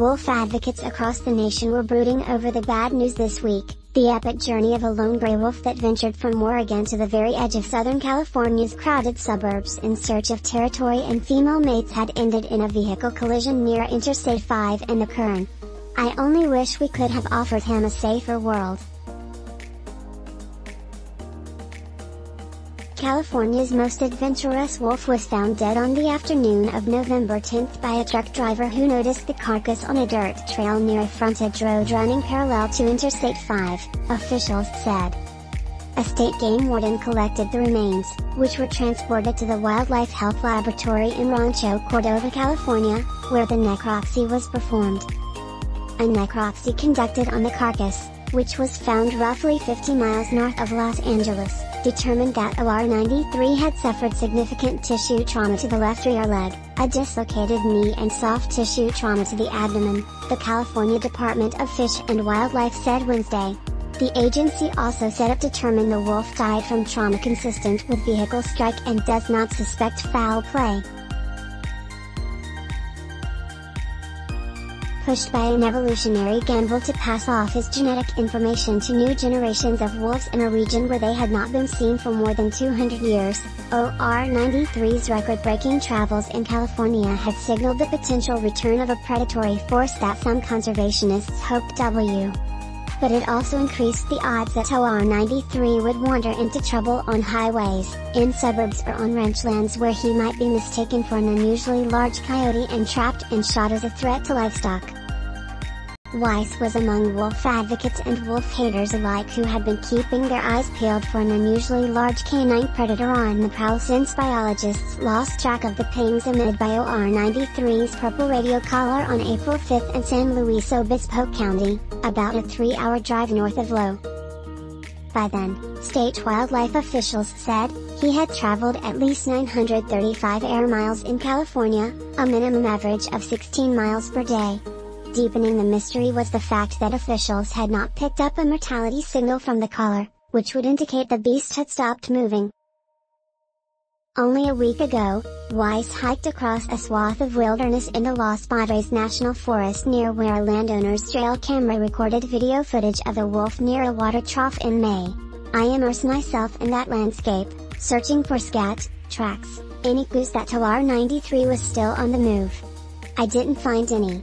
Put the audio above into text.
Wolf advocates across the nation were brooding over the bad news this week, the epic journey of a lone gray wolf that ventured from Oregon to the very edge of Southern California's crowded suburbs in search of territory and female mates had ended in a vehicle collision near Interstate 5 in the Kern. I only wish we could have offered him a safer world. California's most adventurous wolf was found dead on the afternoon of November 10 by a truck driver who noticed the carcass on a dirt trail near a frontage road running parallel to Interstate 5, officials said. A state game warden collected the remains, which were transported to the Wildlife Health Laboratory in Rancho Cordova, California, where the necropsy was performed. A necropsy conducted on the carcass, which was found roughly 50 miles north of Los Angeles, determined that OR-93 had suffered significant tissue trauma to the left rear leg, a dislocated knee and soft tissue trauma to the abdomen, the California Department of Fish and Wildlife said Wednesday. The agency also said it determined the wolf died from trauma consistent with vehicle strike and does not suspect foul play. Pushed by an evolutionary gamble to pass off his genetic information to new generations of wolves in a region where they had not been seen for more than 200 years, OR-93's record-breaking travels in California had signaled the potential return of a predatory force that some conservationists hoped W but it also increased the odds that OR-93 would wander into trouble on highways, in suburbs or on ranchlands where he might be mistaken for an unusually large coyote and trapped and shot as a threat to livestock. Weiss was among wolf advocates and wolf haters alike who had been keeping their eyes peeled for an unusually large canine predator on the prowl since biologists lost track of the pings emitted by OR-93's purple radio collar on April 5 in San Luis Obispo County, about a three-hour drive north of Low. By then, state wildlife officials said, he had traveled at least 935 air miles in California, a minimum average of 16 miles per day. Deepening the mystery was the fact that officials had not picked up a mortality signal from the collar, which would indicate the beast had stopped moving. Only a week ago, Weiss hiked across a swath of wilderness in the Los Padres National Forest near where a landowner's trail camera recorded video footage of a wolf near a water trough in May. I immersed myself in that landscape, searching for scat, tracks, any clues that OR-93 was still on the move. I didn't find any.